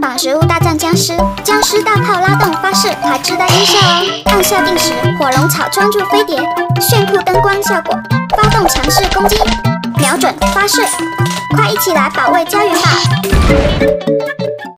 把植物大战僵尸僵尸大炮拉动发射还自带音效哦按下定时火龙草专注飞碟炫酷灯光效果发动强势攻击瞄准发射快一起来保卫家园吧。